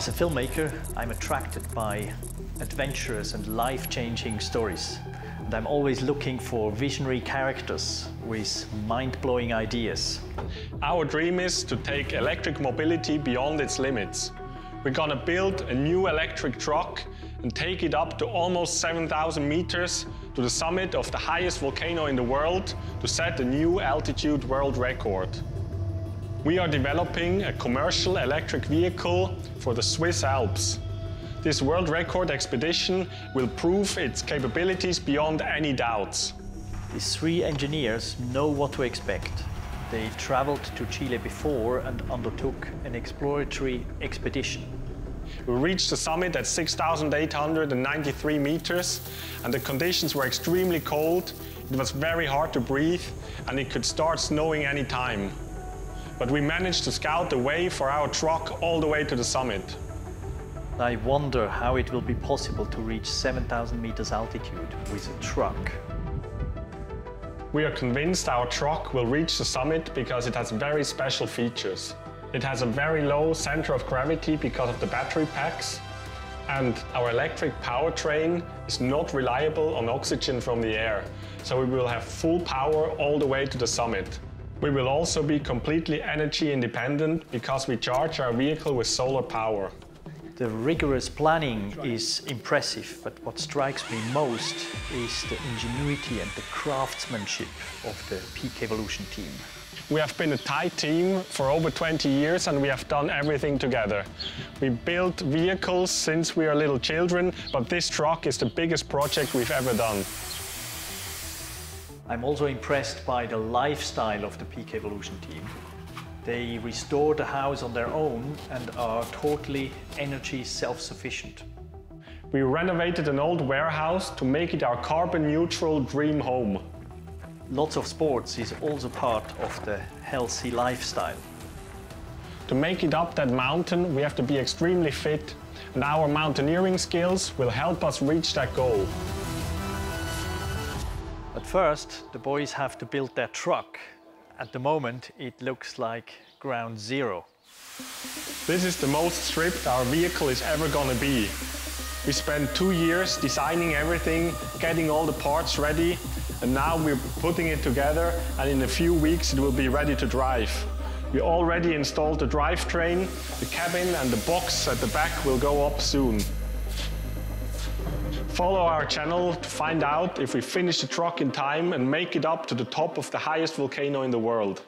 As a filmmaker, I'm attracted by adventurous and life-changing stories. And I'm always looking for visionary characters with mind-blowing ideas. Our dream is to take electric mobility beyond its limits. We're gonna build a new electric truck and take it up to almost 7,000 meters to the summit of the highest volcano in the world to set a new altitude world record. We are developing a commercial electric vehicle for the Swiss Alps. This world record expedition will prove its capabilities beyond any doubts. These three engineers know what to expect. They traveled to Chile before and undertook an exploratory expedition. We reached the summit at 6,893 meters and the conditions were extremely cold. It was very hard to breathe and it could start snowing any time. But we managed to scout the way for our truck all the way to the summit. I wonder how it will be possible to reach 7,000 meters altitude with a truck. We are convinced our truck will reach the summit because it has very special features. It has a very low center of gravity because of the battery packs, and our electric powertrain is not reliable on oxygen from the air, so we will have full power all the way to the summit. We will also be completely energy independent because we charge our vehicle with solar power. The rigorous planning is impressive, but what strikes me most is the ingenuity and the craftsmanship of the Peak Evolution team. We have been a tight team for over 20 years and we have done everything together. We built vehicles since we are little children, but this truck is the biggest project we've ever done. I'm also impressed by the lifestyle of the Peak Evolution team. They restore the house on their own and are totally energy self-sufficient. We renovated an old warehouse to make it our carbon neutral dream home. Lots of sports is also part of the healthy lifestyle. To make it up that mountain, we have to be extremely fit, and our mountaineering skills will help us reach that goal. But first, the boys have to build their truck. At the moment, it looks like ground zero. This is the most stripped our vehicle is ever gonna be. We spent two years designing everything, getting all the parts ready, and now we're putting it together, and in a few weeks it will be ready to drive. We already installed the drivetrain, the cabin and the box at the back will go up soon. Follow our channel to find out if we finish the truck in time and make it up to the top of the highest volcano in the world.